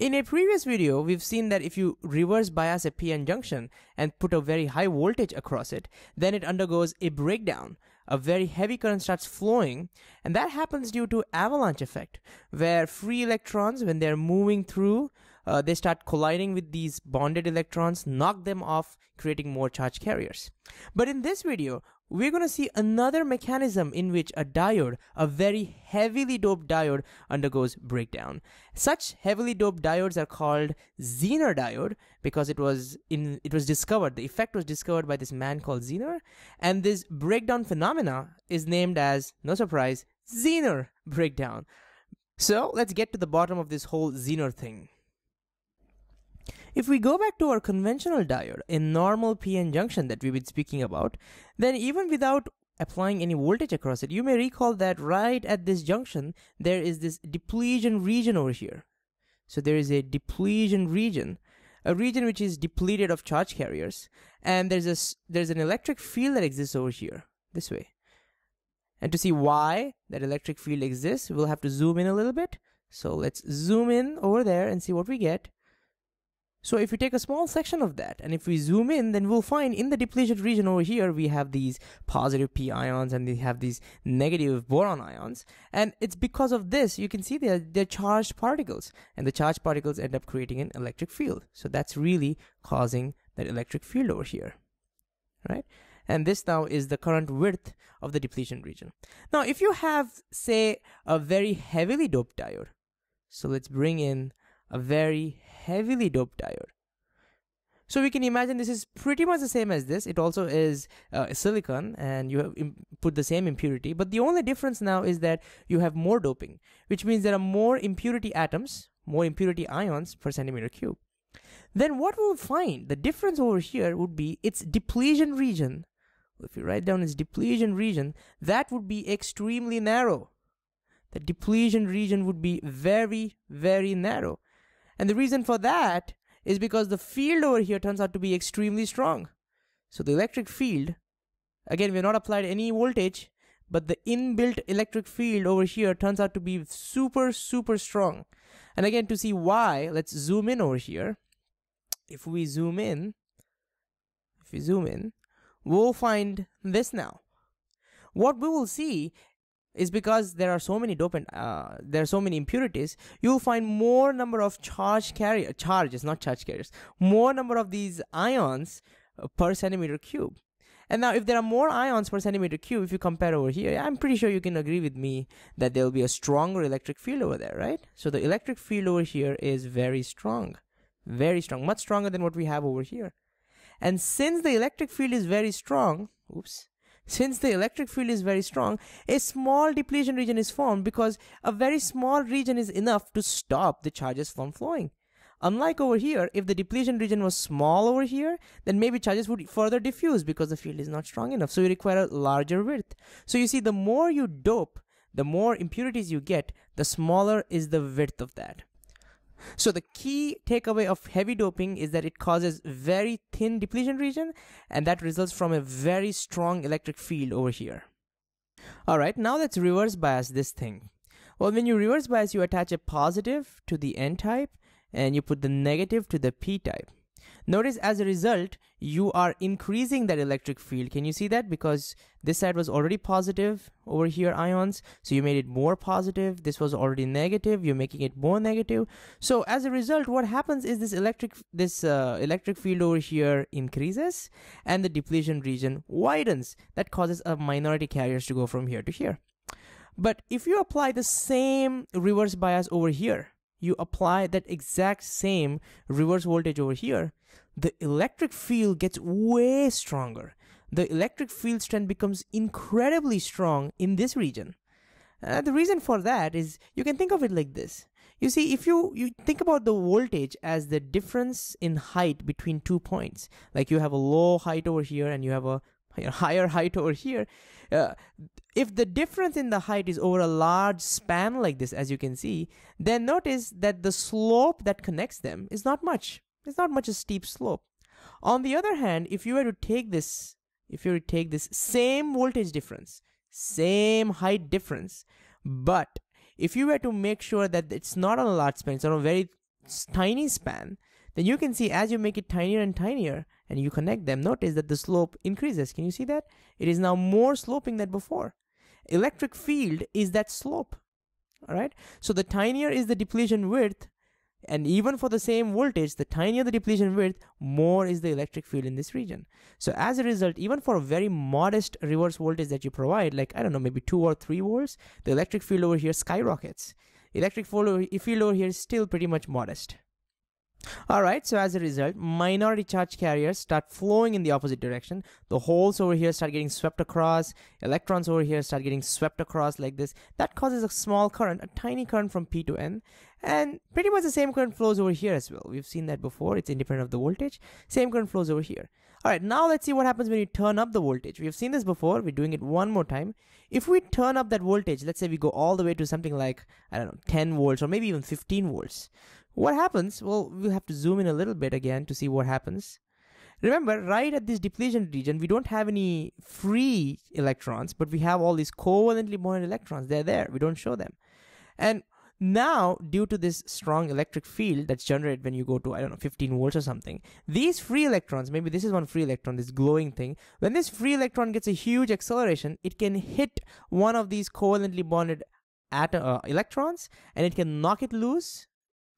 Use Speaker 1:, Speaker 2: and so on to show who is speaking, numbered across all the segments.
Speaker 1: In a previous video, we've seen that if you reverse bias a PN junction and put a very high voltage across it, then it undergoes a breakdown. A very heavy current starts flowing, and that happens due to avalanche effect, where free electrons, when they're moving through, uh, they start colliding with these bonded electrons, knock them off, creating more charge carriers. But in this video, we're going to see another mechanism in which a diode, a very heavily doped diode, undergoes breakdown. Such heavily doped diodes are called Zener diode because it was in it was discovered. The effect was discovered by this man called Zener, and this breakdown phenomena is named as, no surprise, Zener breakdown. So let's get to the bottom of this whole Zener thing. If we go back to our conventional diode, a normal PN junction that we've been speaking about, then even without applying any voltage across it, you may recall that right at this junction, there is this depletion region over here. So there is a depletion region, a region which is depleted of charge carriers, and there's a, there's an electric field that exists over here, this way. And to see why that electric field exists, we'll have to zoom in a little bit. So let's zoom in over there and see what we get. So if we take a small section of that and if we zoom in, then we'll find in the depleted region over here, we have these positive p ions and we have these negative boron ions. And it's because of this, you can see they're, they're charged particles and the charged particles end up creating an electric field. So that's really causing that electric field over here, right? And this now is the current width of the depletion region. Now, if you have, say, a very heavily doped diode, so let's bring in a very heavily doped diode. So we can imagine this is pretty much the same as this. It also is uh, silicon and you have put the same impurity. But the only difference now is that you have more doping, which means there are more impurity atoms, more impurity ions per centimeter cube. Then what we'll find, the difference over here would be its depletion region. If you write down its depletion region, that would be extremely narrow. The depletion region would be very, very narrow. And the reason for that is because the field over here turns out to be extremely strong. So the electric field, again, we have not applied any voltage, but the inbuilt electric field over here turns out to be super, super strong. And again, to see why, let's zoom in over here. If we zoom in, if we zoom in, we'll find this now. What we will see is because there are so many dopant, uh, there are so many impurities, you'll find more number of charge carrier charges, not charge carriers, more number of these ions uh, per centimeter cube. And now, if there are more ions per centimeter cube, if you compare over here, I'm pretty sure you can agree with me that there will be a stronger electric field over there, right? So the electric field over here is very strong, very strong, much stronger than what we have over here. And since the electric field is very strong, oops, since the electric field is very strong, a small depletion region is formed because a very small region is enough to stop the charges from flowing. Unlike over here, if the depletion region was small over here, then maybe charges would further diffuse because the field is not strong enough. So you require a larger width. So you see, the more you dope, the more impurities you get, the smaller is the width of that. So the key takeaway of heavy doping is that it causes very thin depletion region and that results from a very strong electric field over here. Alright, now let's reverse bias this thing. Well, when you reverse bias, you attach a positive to the N-type and you put the negative to the P-type. Notice as a result, you are increasing that electric field. Can you see that? Because this side was already positive over here ions. So you made it more positive. This was already negative. You're making it more negative. So as a result, what happens is this electric, this uh, electric field over here increases and the depletion region widens. That causes a minority carriers to go from here to here. But if you apply the same reverse bias over here, you apply that exact same reverse voltage over here, the electric field gets way stronger. The electric field strength becomes incredibly strong in this region. Uh, the reason for that is you can think of it like this. You see, if you, you think about the voltage as the difference in height between two points, like you have a low height over here and you have a higher height over here, uh, if the difference in the height is over a large span like this, as you can see, then notice that the slope that connects them is not much. It's not much a steep slope. On the other hand, if you were to take this, if you were to take this same voltage difference, same height difference, but if you were to make sure that it's not on a large span, it's on a very tiny span, then you can see as you make it tinier and tinier and you connect them, notice that the slope increases. Can you see that? It is now more sloping than before. Electric field is that slope. All right. So the tinier is the depletion width, and even for the same voltage, the tinier the depletion width, more is the electric field in this region. So as a result, even for a very modest reverse voltage that you provide, like, I don't know, maybe two or three volts, the electric field over here skyrockets. Electric field over here is still pretty much modest. Alright, so as a result, minority charge carriers start flowing in the opposite direction. The holes over here start getting swept across. Electrons over here start getting swept across like this. That causes a small current, a tiny current from P to N. And pretty much the same current flows over here as well. We've seen that before. It's independent of the voltage. Same current flows over here. Alright, now let's see what happens when you turn up the voltage. We've seen this before. We're doing it one more time. If we turn up that voltage, let's say we go all the way to something like, I don't know, 10 volts or maybe even 15 volts what happens? Well, we'll have to zoom in a little bit again to see what happens. Remember, right at this depletion region, we don't have any free electrons, but we have all these covalently bonded electrons. They're there. We don't show them. And now, due to this strong electric field that's generated when you go to, I don't know, 15 volts or something, these free electrons, maybe this is one free electron, this glowing thing, when this free electron gets a huge acceleration, it can hit one of these covalently bonded uh, electrons and it can knock it loose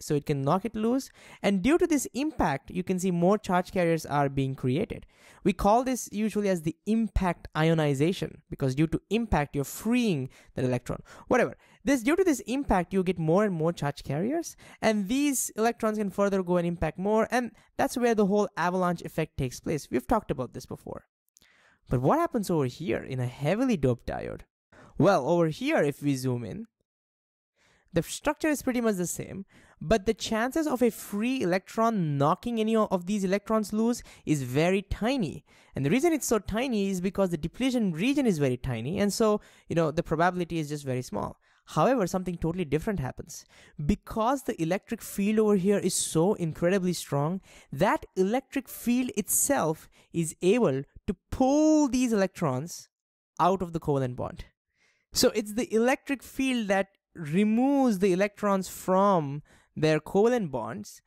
Speaker 1: so it can knock it loose. And due to this impact, you can see more charge carriers are being created. We call this usually as the impact ionization because due to impact, you're freeing that electron. Whatever. This due to this impact, you get more and more charge carriers, and these electrons can further go and impact more, and that's where the whole avalanche effect takes place. We've talked about this before. But what happens over here in a heavily doped diode? Well, over here, if we zoom in, the structure is pretty much the same, but the chances of a free electron knocking any of these electrons loose is very tiny. And the reason it's so tiny is because the depletion region is very tiny, and so, you know, the probability is just very small. However, something totally different happens. Because the electric field over here is so incredibly strong, that electric field itself is able to pull these electrons out of the covalent bond. So it's the electric field that removes the electrons from their covalent bonds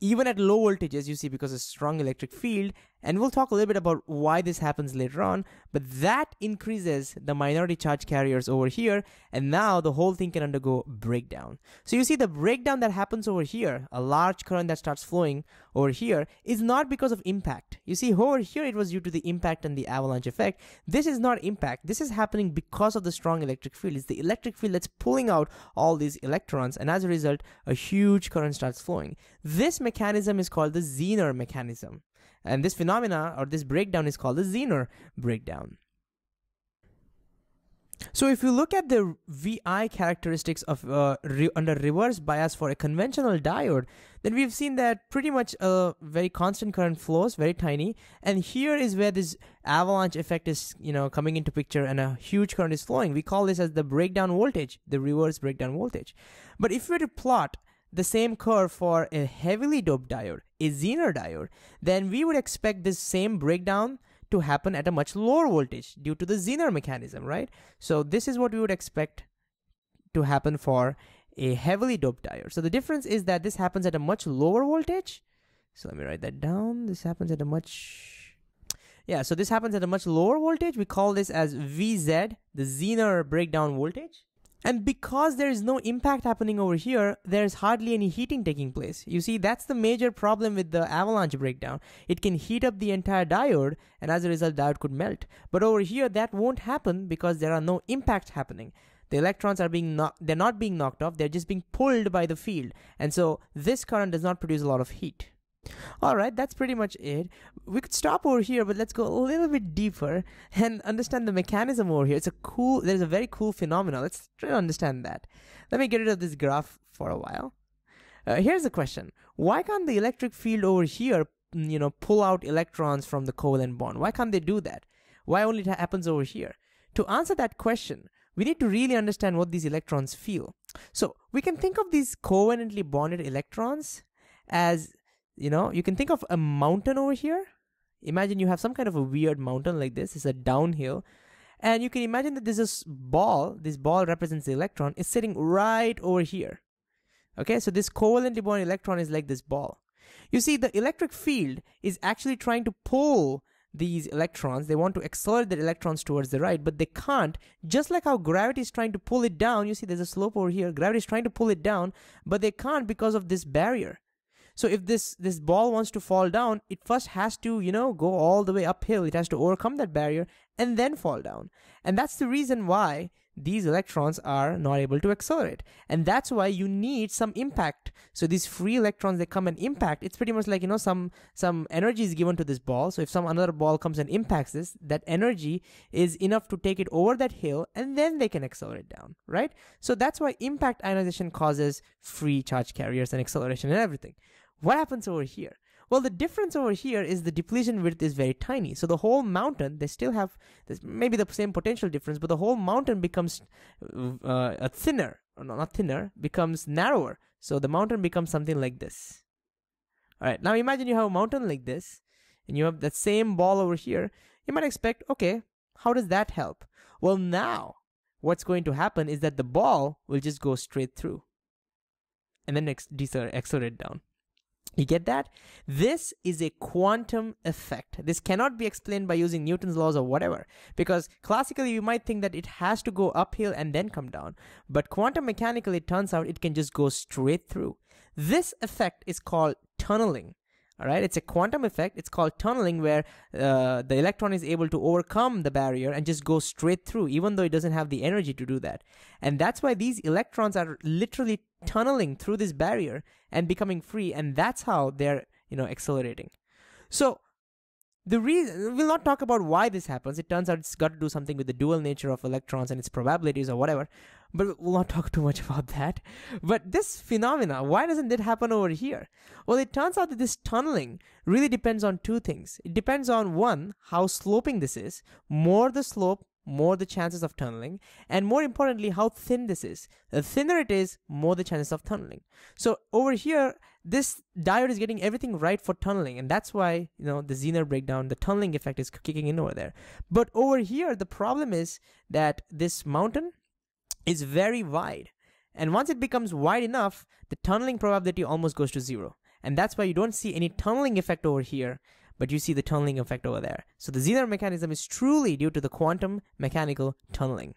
Speaker 1: even at low voltages you see because of strong electric field and we'll talk a little bit about why this happens later on, but that increases the minority charge carriers over here, and now the whole thing can undergo breakdown. So you see the breakdown that happens over here, a large current that starts flowing over here, is not because of impact. You see over here it was due to the impact and the avalanche effect. This is not impact. This is happening because of the strong electric field. It's the electric field that's pulling out all these electrons, and as a result, a huge current starts flowing. This mechanism is called the Zener mechanism. And this phenomena or this breakdown is called the Zener breakdown. So if you look at the VI characteristics of uh, re under reverse bias for a conventional diode, then we've seen that pretty much a very constant current flows, very tiny, and here is where this avalanche effect is, you know, coming into picture and a huge current is flowing. We call this as the breakdown voltage, the reverse breakdown voltage. But if we were to plot the same curve for a heavily doped diode, a Zener diode, then we would expect this same breakdown to happen at a much lower voltage due to the Zener mechanism, right? So this is what we would expect to happen for a heavily doped diode. So the difference is that this happens at a much lower voltage. So let me write that down. This happens at a much yeah, so this happens at a much lower voltage. We call this as VZ, the Zener breakdown voltage. And because there is no impact happening over here, there's hardly any heating taking place. You see, that's the major problem with the avalanche breakdown. It can heat up the entire diode, and as a result, diode could melt. But over here, that won't happen because there are no impacts happening. The electrons are being knocked, they're not being knocked off, they're just being pulled by the field. And so this current does not produce a lot of heat. All right, that's pretty much it. We could stop over here, but let's go a little bit deeper and understand the mechanism over here. It's a cool, there's a very cool phenomenon. Let's try to understand that. Let me get rid of this graph for a while. Uh, here's a question. Why can't the electric field over here, mm, you know, pull out electrons from the covalent bond? Why can't they do that? Why only it happens over here? To answer that question, we need to really understand what these electrons feel. So we can think of these covalently bonded electrons as you know, you can think of a mountain over here. Imagine you have some kind of a weird mountain like this. It's a downhill. And you can imagine that this is ball, this ball represents the electron, is sitting right over here. Okay, so this covalently bonded electron is like this ball. You see, the electric field is actually trying to pull these electrons. They want to accelerate the electrons towards the right, but they can't. Just like how gravity is trying to pull it down, you see there's a slope over here. Gravity is trying to pull it down, but they can't because of this barrier. So if this this ball wants to fall down, it first has to, you know, go all the way uphill. It has to overcome that barrier and then fall down. And that's the reason why these electrons are not able to accelerate. And that's why you need some impact. So these free electrons, they come and impact. It's pretty much like, you know, some, some energy is given to this ball. So if some another ball comes and impacts this, that energy is enough to take it over that hill and then they can accelerate down, right? So that's why impact ionization causes free charge carriers and acceleration and everything. What happens over here? Well, the difference over here is the depletion width is very tiny. So the whole mountain, they still have this, maybe the same potential difference, but the whole mountain becomes uh, thinner, no, not thinner, becomes narrower. So the mountain becomes something like this. All right, now imagine you have a mountain like this, and you have that same ball over here. You might expect, okay, how does that help? Well, now what's going to happen is that the ball will just go straight through and then accelerate down. You get that? This is a quantum effect. This cannot be explained by using Newton's laws or whatever, because classically you might think that it has to go uphill and then come down, but quantum mechanically it turns out it can just go straight through. This effect is called tunneling. All right, it's a quantum effect. It's called tunneling, where uh, the electron is able to overcome the barrier and just go straight through, even though it doesn't have the energy to do that. And that's why these electrons are literally tunneling through this barrier and becoming free, and that's how they're you know accelerating. So the reason we'll not talk about why this happens. It turns out it's got to do something with the dual nature of electrons and its probabilities or whatever but we'll not talk too much about that. But this phenomena, why doesn't it happen over here? Well, it turns out that this tunneling really depends on two things. It depends on one, how sloping this is. More the slope, more the chances of tunneling, and more importantly, how thin this is. The thinner it is, more the chances of tunneling. So over here, this diode is getting everything right for tunneling, and that's why you know the Zener breakdown, the tunneling effect is kicking in over there. But over here, the problem is that this mountain is very wide. And once it becomes wide enough, the tunneling probability almost goes to zero. And that's why you don't see any tunneling effect over here, but you see the tunneling effect over there. So the Zener mechanism is truly due to the quantum mechanical tunneling.